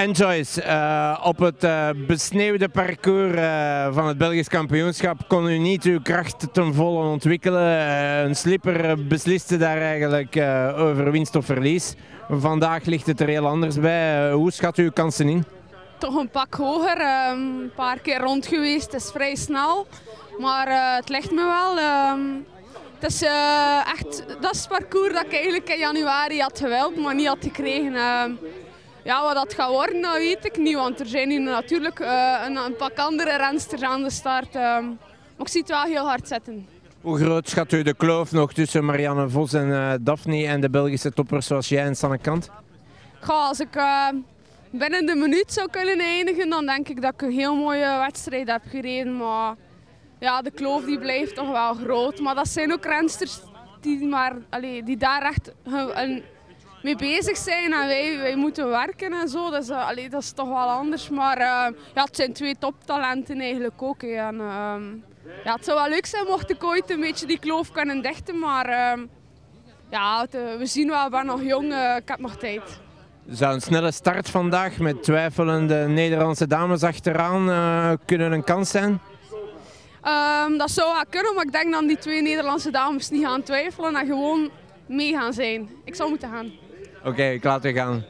En Joyce, uh, op het uh, besneeuwde parcours uh, van het Belgisch kampioenschap kon u niet uw kracht ten volle ontwikkelen. een slipper besliste daar eigenlijk over winst of verlies. Vandaag ligt het er heel anders bij. hoe schat u uw kansen in? Toch een pak hoger. Ehm, een paar keer rond geweest, het is vrij snel. Maar het ligt me wel. Ehm, het is echt, dat is het parcours dat ik eigenlijk in januari had gewild, maar niet had gekregen. Ehm, ja, wat dat gaat worden, dat weet ik niet. Want er zijn hier natuurlijk uh, een, een, pak andere rensters aan de start. Uh, maar ik zie het wel heel hard zetten. Hoe groot schat u de kloof nog tussen Marianne Vos en uh, Daphne en de Belgische toppers zoals jij en Sanne Kant? Goh, als ik uh, binnen de minuut zou kunnen eindigen, dan denk ik dat ik een heel mooie wedstrijd heb gereden. Maar ja, de kloof die blijft toch wel groot. Maar dat zijn ook rensters die, maar, allee, die daar echt een mee bezig zijn en wij, wij moeten werken en zo. Dus, uh, allee, dat is toch wel anders. Maar uh, ja, het zijn twee toptalenten eigenlijk ook. Hè. En, uh, ja, het zou wel leuk zijn mocht ik ooit een beetje die kloof kunnen dichten. Maar ehm, ja, het, we zien wel, ik ben nog jong, eh, ik heb nog tijd. Zou een snelle start vandaag met twijfelende Nederlandse dames achteraan kunnen een kans zijn? Um, dat zou wel kunnen, maar ik denk dat die twee Nederlandse dames niet gaan twijfelen en gewoon mee gaan zijn. Ik zou moeten gaan. Oké, okay, ik laat u gaan.